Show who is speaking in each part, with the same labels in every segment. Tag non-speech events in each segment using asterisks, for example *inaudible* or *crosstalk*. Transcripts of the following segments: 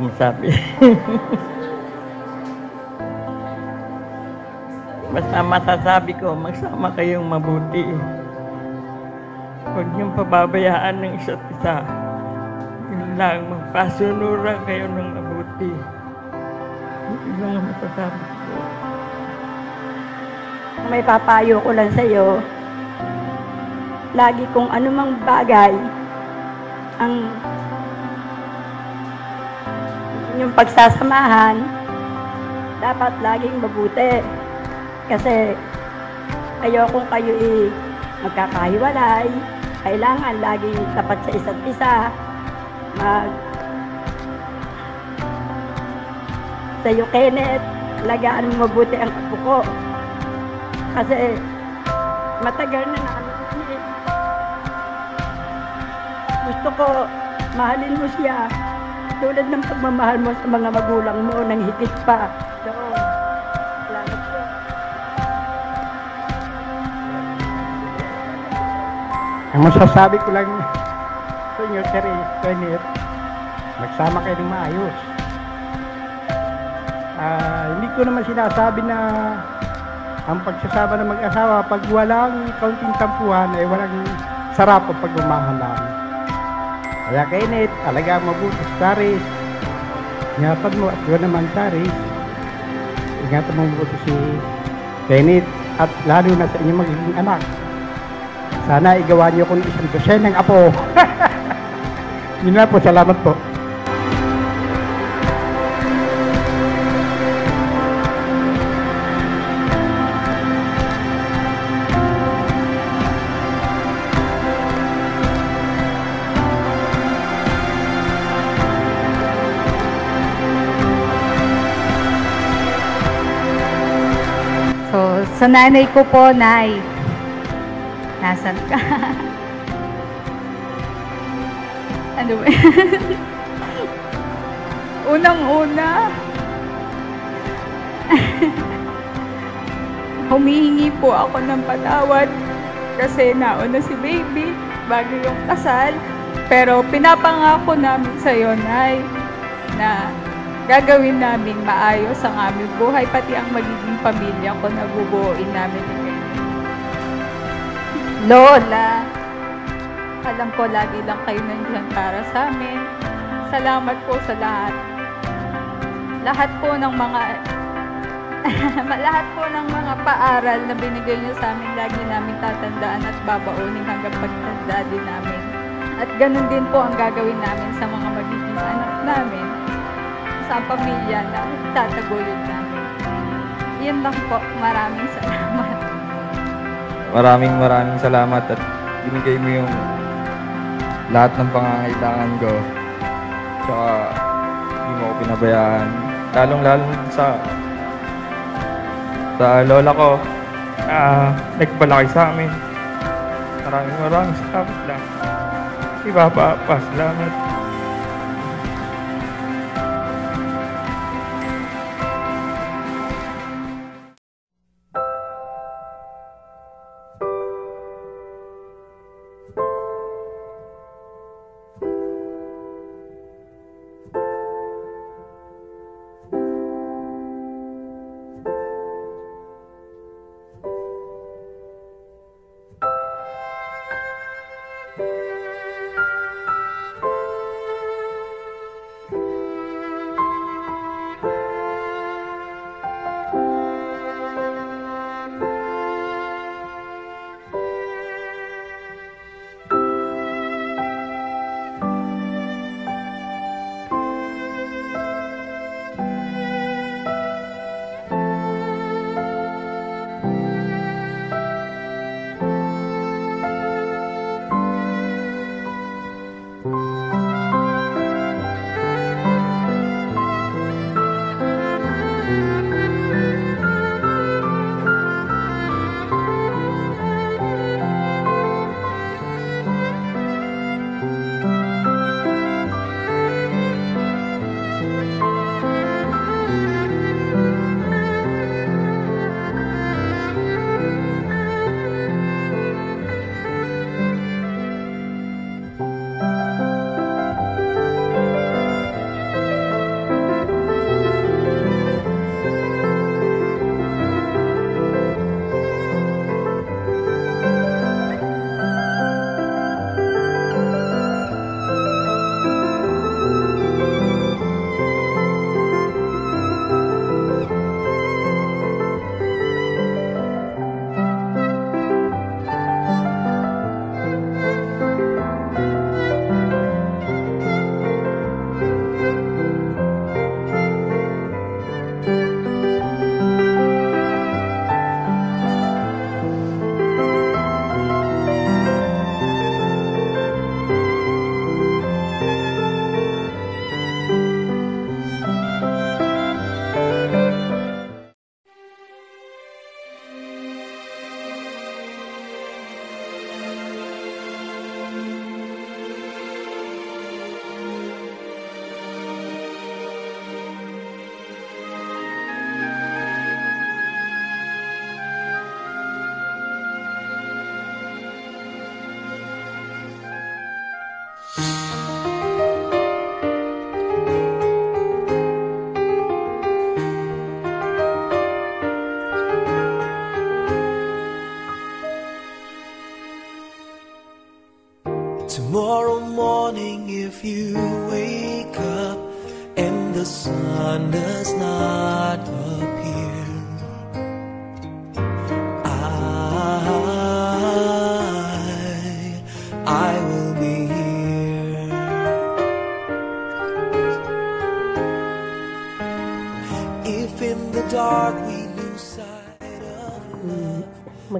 Speaker 1: akong masabi. *laughs* Basta masasabi ko, magsama kayong mabuti. Huwag niyong pababayaan ng isa't isa. Yun lang, magpasunuran kayo ng mabuti. Yun lang ang masasabi ko.
Speaker 2: May papayo ko lang sa'yo. Lagi kung anumang bagay ang yung pagsasamahan, dapat laging mabuti. Kasi ayokong kayo i magkakahiwalay. Kailangan laging tapat sa isa't isa. Mag sa'yo, Kenneth, alagaan mo mabuti ang apo ko. Kasi matagal na namin eh. Gusto ko, mahalin mo siya. Tulad ng pagmamahal mo sa mga magulang mo nang higit pa. Doon. Salamat po.
Speaker 3: Ang masasabi ko lang sa inyo, Teresa, Kenneth, magsama kayo ng maayos. Ah, hindi ko naman sinasabi na ang pagsasama ng mag-asawa, pag walang kaunting tampuhan, ay walang sarap ang pagmamahalan. Kaya Kenneth, alaga mabuti sa Taris. Ingatan mo at yun naman Taris. Ingatan mo mabuti si Kenneth at lalo na sa inyong magiging anak. Sana igawa niyo kung isang dosen ng apo. *laughs* Yun na po, salamat po.
Speaker 4: Sa nanay ko po, Nay. Nasaan ka? *laughs* ano ba? *laughs* Unang-una, *laughs* humihingi po ako ng patawad kasi nauna si baby bago yung kasal. Pero pinapangako namin sa iyo, Nay, na gagawin namin maayos ang aming buhay, pati ang magiging pamilya ko na bubuuin namin. Lola, alam ko lagi lang kayo nandiyan para sa amin. Salamat po sa lahat. Lahat po ng mga *laughs* lahat po ng mga paaral na binigay niyo sa amin, lagi namin tatandaan at babaunin hanggang pagtanda din namin. At ganun din po ang gagawin namin sa mga magiging anak namin, sa pamilya na tatagulin namin. Yun lang po. Maraming salamat.
Speaker 5: Maraming maraming salamat at binigay mo yung lahat ng pangangailangan ko. Tsaka hindi mo ako pinabayaan. Lalong lalo sa sa lola ko na nagpalaki sa amin. Maraming maraming salamat lang. Iba pa.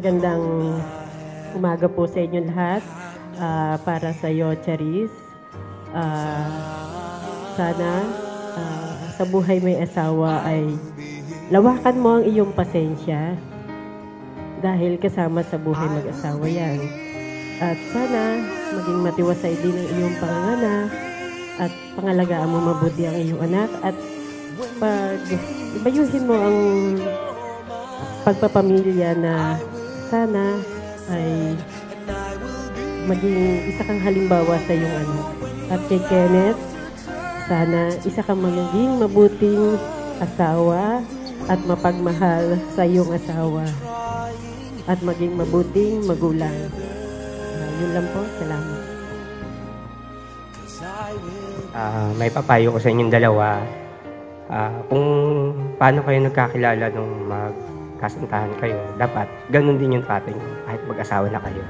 Speaker 6: Magandang umaga po sa inyo lahat. Ah, para sa iyo, Charis. Ah, sana ah, sa buhay may asawa ay lawakan mo ang iyong pasensya dahil kasama sa buhay mag-asawa yan. At sana maging matiwasay din ang iyong panganganak at pangalagaan mo mabuti ang iyong anak at pag ibayuhin mo ang pagpapamilya na sana ay maging isa kang halimbawa sa iyong anak. At kay Kenneth, sana isa kang magiging mabuting asawa at mapagmahal sa iyong asawa at maging mabuting magulang. Ah, yun lang po. Salamat.
Speaker 7: Ah, may papayo ko sa inyong dalawa. Ah, kung paano kayo nagkakilala nung magkasintahan kayo, dapat ganun din yung pattern nyo, kahit mag-asawa na kayo.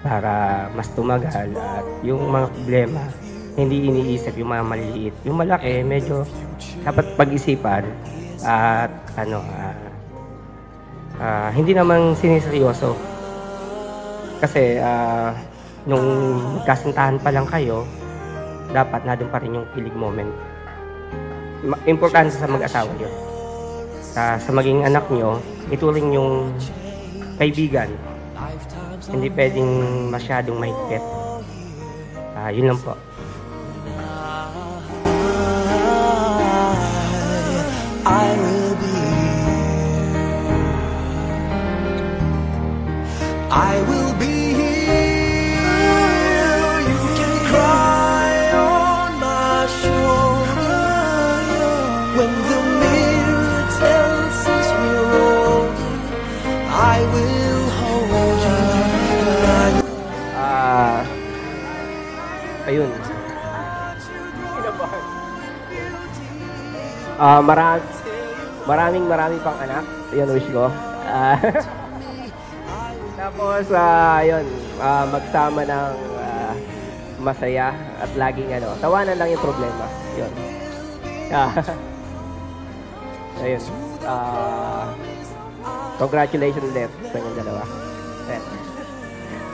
Speaker 7: Para mas tumagal at yung mga problema, hindi iniisip yung mga maliliit. Yung malaki, medyo dapat pag-isipan at ano, ah, ah, hindi naman siniseryoso. Kasi ah, nung magkasintahan pa lang kayo, dapat na pa rin yung kilig moment. Importante sa mag-asawa yun. Sa, sa maging anak nyo, ituring yung kaibigan. Hindi pwedeng masyadong mahigpit. Ah, yun lang po.
Speaker 8: I will be I will
Speaker 7: ayun. Ah, marami, maraming maraming pang anak. Yan wish ko. Ah, *laughs* tapos, ah, yun, ah, magsama ng ah, masaya at laging ano, tawanan lang yung problema. Yun. Ah, *laughs* ayun. Ah, congratulations ulit sa inyong dalawa.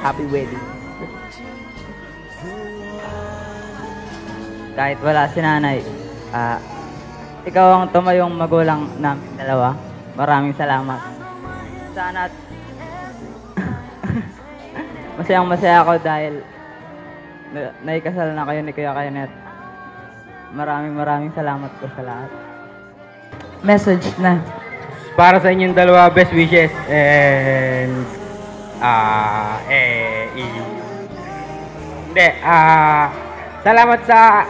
Speaker 7: Happy wedding.
Speaker 9: Kahit wala si nanay, ah, ikaw ang tumayong magulang namin dalawa. Maraming salamat. Sana at- *laughs* masayang masaya ako dahil na, naikasal na kayo ni Kuya Kenneth. Maraming maraming salamat po sa lahat. Message na.
Speaker 7: para sa inyong dalawa best wishes and ah eh i- hindi ah salamat sa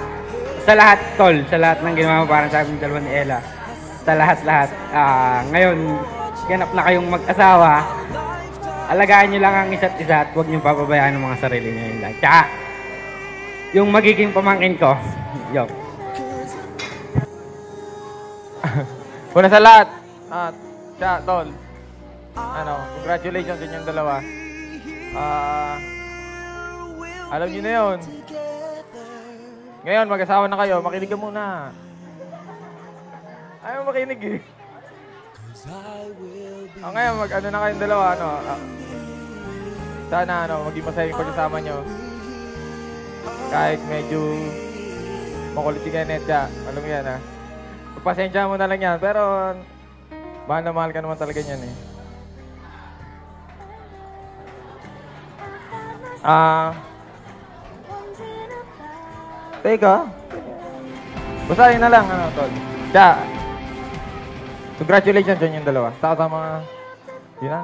Speaker 7: sa lahat tol. Sa lahat ng ginawa mo para sa aming dalawa ni Ella. Sa lahat lahat. Ah ngayon ganap na kayong mag-asawa. Alagaan nyo lang ang isa't isa at huwag nyo papabayaan ang mga sarili nyo yun lang tsaka yung magiging pamangkin ko. Yo. *laughs*
Speaker 5: Una sa lahat, at siya, tol, ano, congratulations sa inyong dalawa. Ah, alam niyo na yun. Ngayon, mag-asawa na kayo, makinig ka muna. Ayaw makinig eh. Ah, ngayon, mag-ano na kayong dalawa, ano, ah, sana, ano, maging masaya yung pagsasama nyo. Kahit medyo makulit Kenneth siya, alam mo yan, ha. Pagpasensya mo na lang yan, pero mahal na mahal ka naman talaga niyan eh. Ah. Teka. Basta yun na lang, ano, tol. Siya. Congratulations dyan yung dalawa. Saka sa mga, yun na.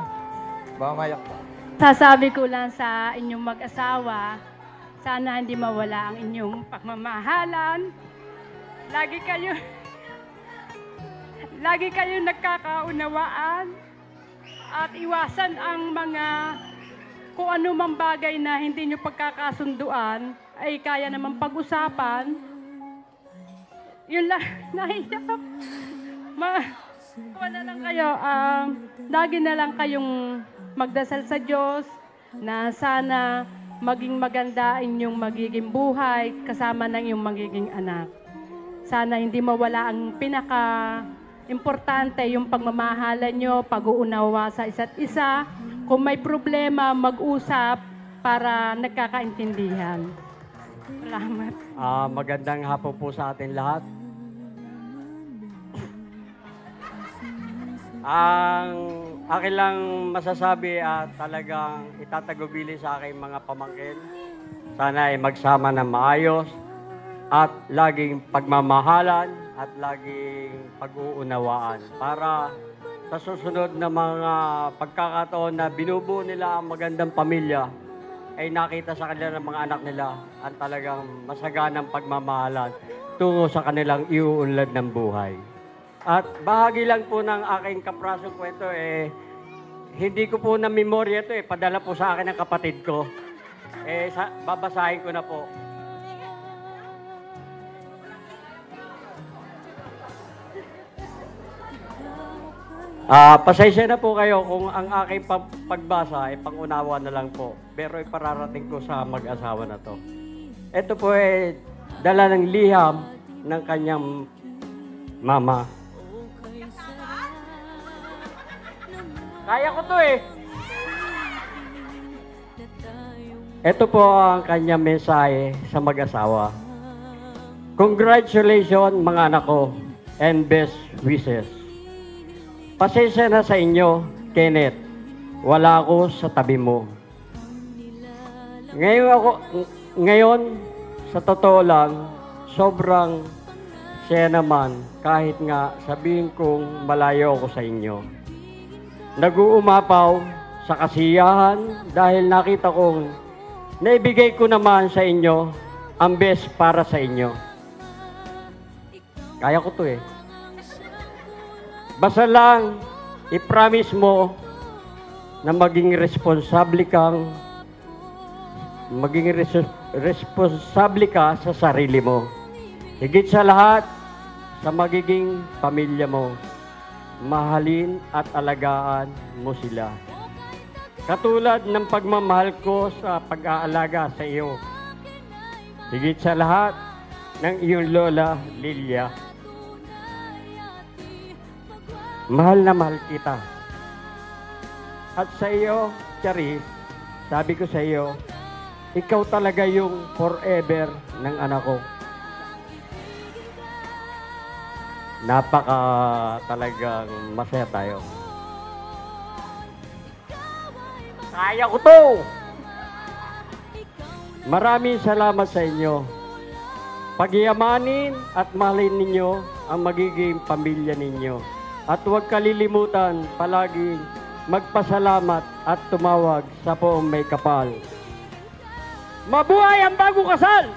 Speaker 5: Baka mayak pa.
Speaker 2: Sasabi ko lang sa inyong mag-asawa, sana hindi mawala ang inyong pagmamahalan. Lagi kayo *laughs* Lagi kayo nagkakaunawaan at iwasan ang mga kung ano mang bagay na hindi nyo pagkakasunduan ay kaya naman pag-usapan.
Speaker 10: yun lang, *laughs* naiyak. Ma, wala lang kayo, um, lagi na lang kayong magdasal sa Diyos na sana maging maganda inyong magiging buhay kasama ng iyong magiging anak. Sana hindi mawala ang pinaka importante yung pagmamahalan nyo, pag-uunawa sa isa't isa. Kung may problema, mag-usap para nagkakaintindihan. Salamat.
Speaker 11: Ah, magandang hapon po sa atin lahat. Ang akin lang masasabi at talagang itatagubili sa aking mga pamangkin. Sana ay magsama ng maayos at laging pagmamahalan at laging pag-uunawaan para sa susunod na mga pagkakataon na binubuo nila ang magandang pamilya ay nakita sa kanila ng mga anak nila ang talagang masaganang pagmamahalan tungo sa kanilang iuunlad ng buhay. At bahagi lang po ng aking kaprasong kwento eh, hindi ko po na memorya ito eh, padala po sa akin ng kapatid ko. Eh, sa, babasahin ko na po. Ah, pasensya na po kayo kung ang aking pag- pagbasa ay pangunawa na lang po. Pero ipararating ko sa mag-asawa na to. Ito po ay dala ng liham ng kanyang mama. Kaya ko to eh. Ito po ang kanyang mensahe sa mag-asawa. Congratulations mga anak ko and best wishes. Pasensya na sa inyo, Kenneth. Wala ako sa tabi mo. Ngayon ako, ngayon, sa totoo lang, sobrang siya naman kahit nga sabihin kong malayo ako sa inyo. Nag-uumapaw sa kasiyahan dahil nakita kong naibigay ko naman sa inyo ang best para sa inyo. Kaya ko to eh. Basta lang, i-promise mo na maging responsable kang maging res- responsable ka sa sarili mo. Higit sa lahat, sa magiging pamilya mo. Mahalin at alagaan mo sila. Katulad ng pagmamahal ko sa pag-aalaga sa iyo. Higit sa lahat ng iyong lola, Lilia. Mahal na mahal kita. At sa iyo, Charis, sabi ko sa iyo, ikaw talaga yung forever ng anak ko. Napaka talagang masaya tayo. Kaya ko to! Maraming salamat sa inyo. Pagyamanin at mahalin ninyo ang magiging pamilya ninyo. At huwag kalilimutan palagi magpasalamat at tumawag sa poong may kapal. Mabuhay ang bago kasal!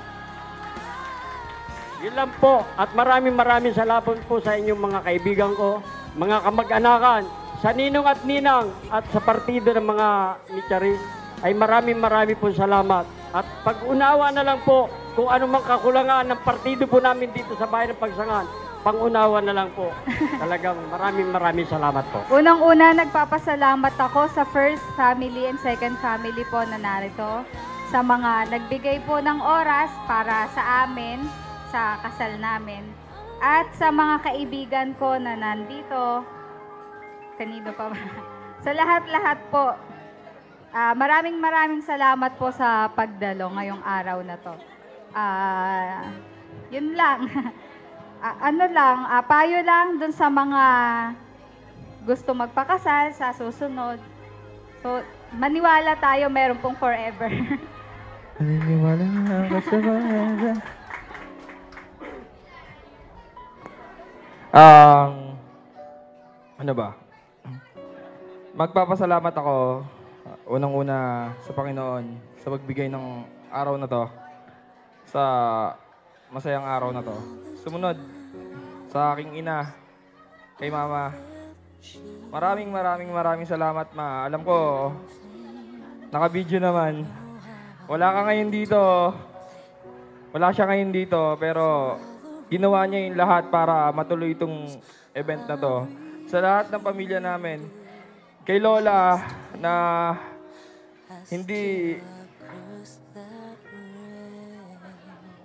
Speaker 11: Yun lang po. At maraming maraming salamat po sa inyong mga kaibigan ko, mga kamag-anakan, sa Ninong at Ninang at sa partido ng mga ni Charis ay maraming maraming po salamat. At pag-unawa na lang po kung ano mang kakulangan ng partido po namin dito sa bayan ng Pagsangan, pang-unawa na lang po. *laughs* Talagang maraming maraming salamat po.
Speaker 4: Unang-una, nagpapasalamat ako sa first family and second family po na narito. Sa mga nagbigay po ng oras para sa amin, sa kasal namin. At sa mga kaibigan ko na nandito, kanino pa ba? *laughs* sa lahat-lahat po, ah, maraming maraming salamat po sa pagdalo ngayong araw na to. Ah, yun lang. *laughs* Ah, ano lang, ah, payo lang dun sa mga gusto magpakasal sa susunod. So, maniwala tayo, meron pong forever. *laughs*
Speaker 5: Naniniwala ako sa mga... Ang... ano ba? Magpapasalamat ako, unang-una sa Panginoon, sa pagbigay ng araw na to, sa masayang araw na to. Sumunod, sa aking ina, kay mama, maraming maraming maraming salamat ma. Alam ko, naka-video naman. Wala ka ngayon dito. Wala siya ngayon dito, pero ginawa niya yung lahat para matuloy itong event na to. Sa lahat ng pamilya namin, kay Lola na hindi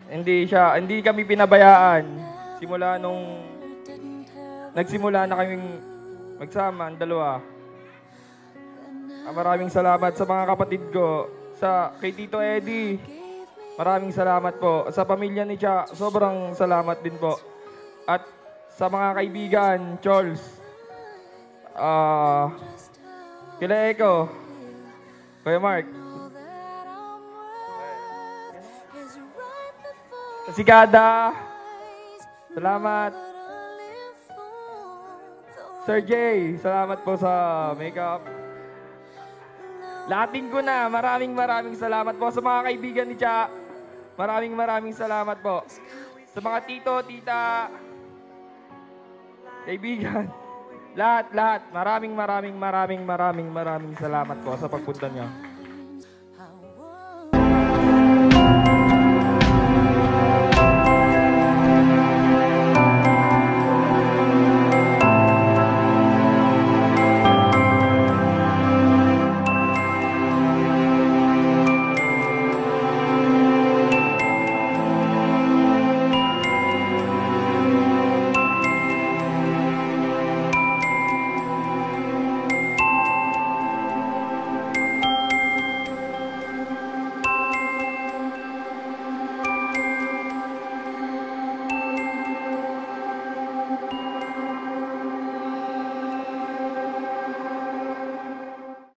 Speaker 5: hindi siya hindi kami pinabayaan simula nung nagsimula na kaming magsama ang dalawa. Ah, maraming salamat sa mga kapatid ko, sa kay Tito Eddie. Maraming salamat po. Sa pamilya ni Cha, sobrang salamat din po. At sa mga kaibigan, Chols, ah, kila Eko, Kuya Mark, sa Sigada, salamat. Sir Jay, salamat po sa makeup. Lahatin ko na. Maraming maraming salamat po sa mga kaibigan ni Cha. Maraming maraming salamat po. Sa mga tito, tita, kaibigan, lahat, lahat. Maraming maraming maraming maraming maraming salamat po sa pagpunta niyo.